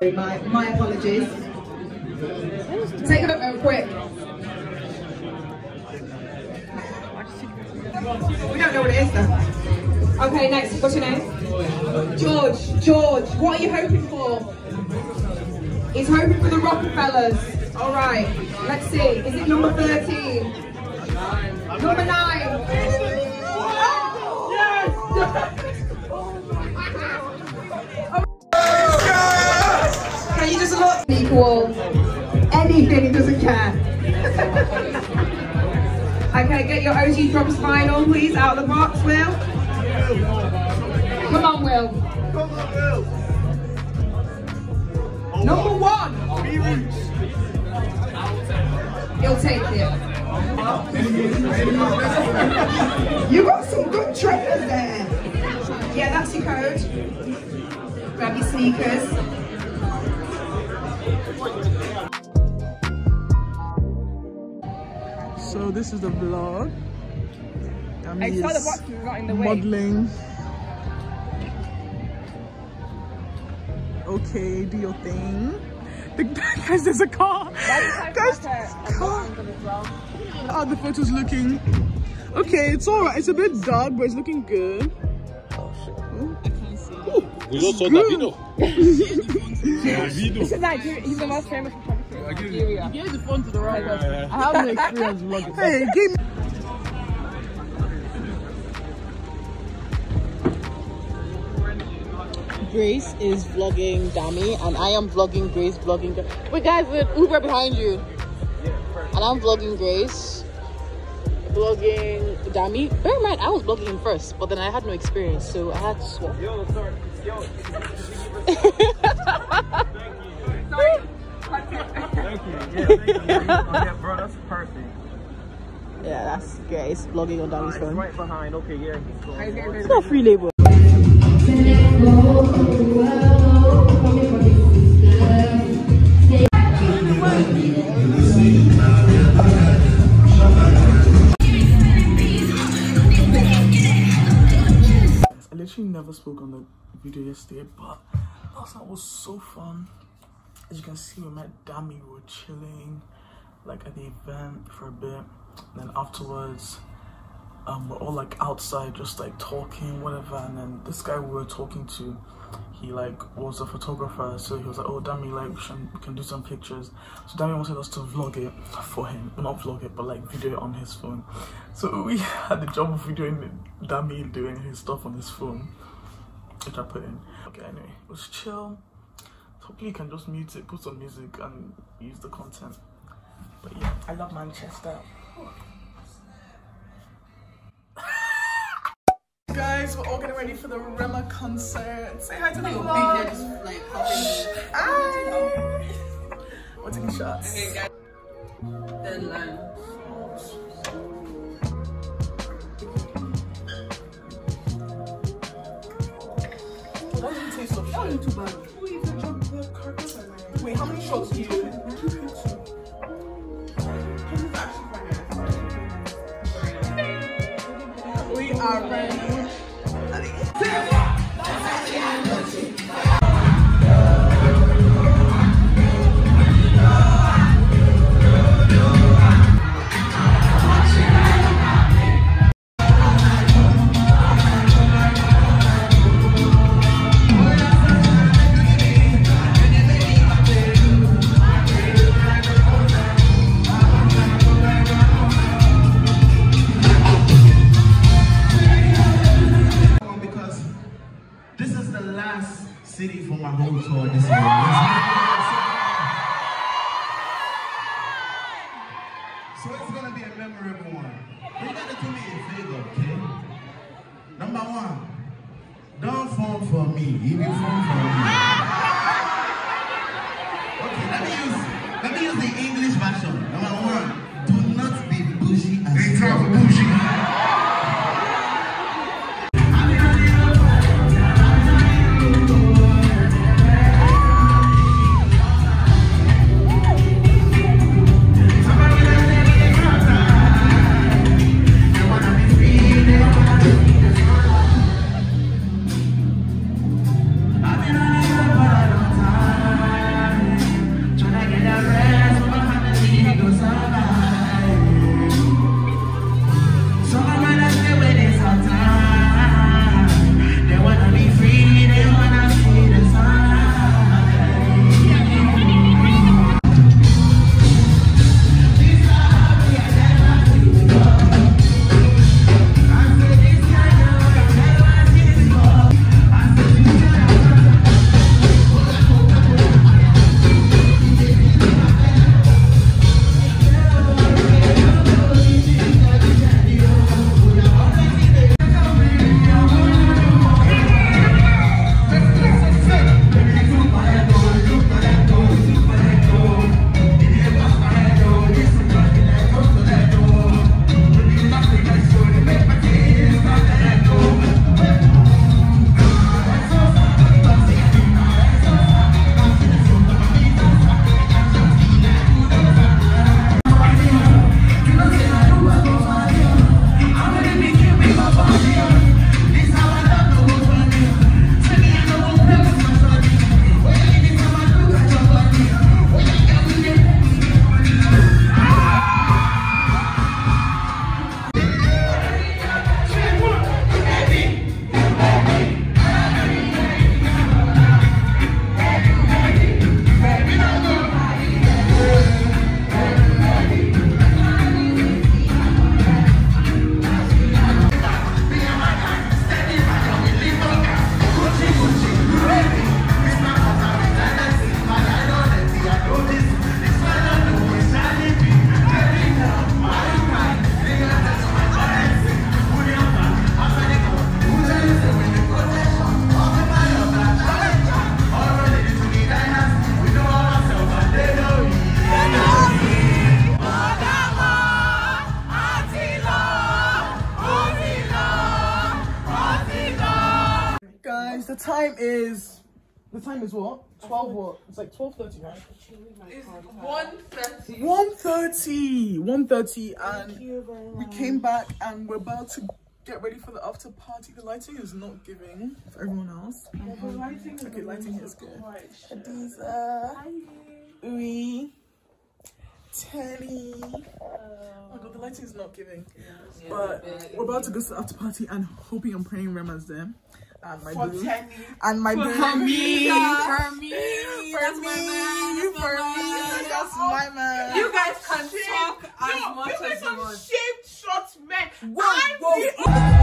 My, my apologies. Take a photo quick. We don't know what it is though. Okay, next, what's your name? George, George, what are you hoping for? He's hoping for the Rockefellers. All right, let's see. Is it number 13? Number 9. Oh, yes! Equal anything, he doesn't care. okay, get your OG drops vinyl, please, out of the box, Will. Come on, Will. Come on, Will. Number one. You'll take it. You got some good trainers there. Yeah, that's your code. Grab your sneakers. So this is the vlog. Dami I saw the is box was not in the way. modeling. Okay, do your thing. The, guys, there's a car. Guys, car. How oh, the photo's looking? Okay, it's alright. It's a bit dark, but it's looking good. Oh, oh. We don't saw Davido. This is Nigeria. He's the most famous photographer in Nigeria. Give the phone to the wrong person. I have no experience vlogging. Hey, give me. Grace is vlogging Dami and I am vlogging Grace vlogging Wait guys, there's Uber behind you. And I'm vlogging Grace. Vlogging Dami. Bear in mind I was vlogging him first, but then I had no experience, so I had to swap. Yo, sorry. Yo. Thank you. Yeah, thank you. Yeah, that's perfect. Yeah, vlogging on It's phone. right behind. Okay, yeah. It's not free label. Spoke on the video yesterday, but last night was so fun. As you can see, we met Dami, we were chilling, like at the event for a bit. And then afterwards, um, we're all like outside, just like talking, whatever. And then this guy we were talking to, he like was a photographer, so he was like, "Oh, Dami, like we, should, we can do some pictures." So Dami wanted us to vlog it for him, not vlog it, but like video it on his phone. So we had the job of videoing Dami doing his stuff on his phone, which I put in. Okay, anyway, it was chill. Hopefully, you can just mute it, put some music, and use the content. But yeah, I love Manchester. Guys, we're all getting ready for the Rema concert. Say hi to the vlog. Hi. We're taking shots. Why it taste so shit? too bad. The chocolate the carcass I? Wait, how many shots do you do? Two picks. This is actually funny. We are ready. City for my whole tour this year. So it's gonna be a memorable one. You gotta do me a favor, okay? Number one, don't phone for me. If you phone for me. Time is the time is what? Twelve what? It's like twelve thirty, right? One thirty. 1.30 1.30 and we came back and we're about to get ready for the after party. The lighting is not giving for everyone else. Mm-hmm. Okay lighting here is good. Adiza. Ui. Tenny oh my god the lighting is not giving. but we're about to go to the after party and hoping and praying Rema's there and my for boo, and my for boo. For me, for me, for that's me, man, for me. That's oh, my man. You guys can shape, talk as no, much as you want. Shaped short men. Whoa, I'm whoa. The-